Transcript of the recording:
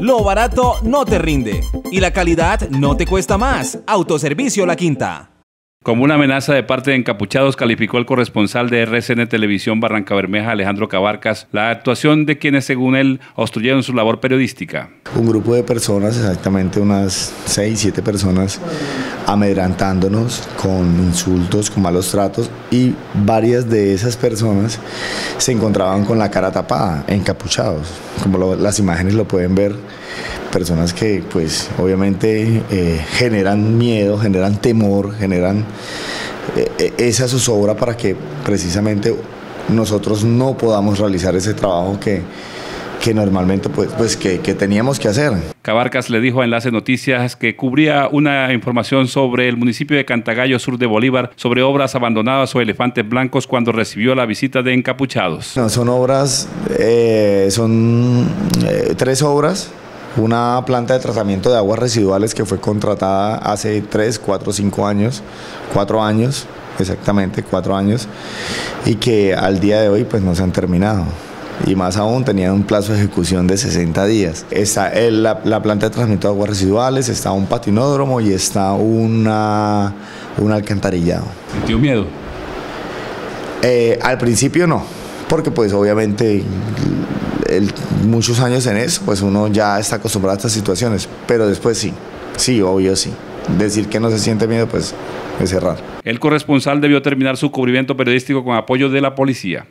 Lo barato no te rinde y la calidad no te cuesta más. Autoservicio La Quinta. Como una amenaza de parte de encapuchados, calificó el corresponsal de RCN Televisión Barranca Bermeja, Alejandro Cabarcas, la actuación de quienes, según él, obstruyeron su labor periodística. Un grupo de personas, exactamente unas 6, 7 personas, amedrantándonos con insultos, con malos tratos, y varias de esas personas se encontraban con la cara tapada, encapuchados, como las imágenes lo pueden ver personas que pues obviamente eh, generan miedo, generan temor, generan eh, eh, esa zozobra para que precisamente nosotros no podamos realizar ese trabajo que, que normalmente pues, pues que, que, teníamos que hacer. Cabarcas le dijo a Enlace Noticias que cubría una información sobre el municipio de Cantagallo, sur de Bolívar, sobre obras abandonadas o elefantes blancos cuando recibió la visita de encapuchados. No, son obras, son tres obras una planta de tratamiento de aguas residuales que fue contratada hace 3, 4, 5 años, 4 años, exactamente 4 años, y que al día de hoy pues no se han terminado. Y más aún tenían un plazo de ejecución de 60 días. Está la, la, planta de tratamiento de aguas residuales, está un patinódromo y está una, un alcantarillado. ¿Sintió miedo? Eh, al principio no, porque pues obviamente muchos años en eso, pues uno ya está acostumbrado a estas situaciones, pero después sí, sí, obvio sí. Decir que no se siente miedo, pues es errar. El corresponsal debió terminar su cubrimiento periodístico con apoyo de la policía.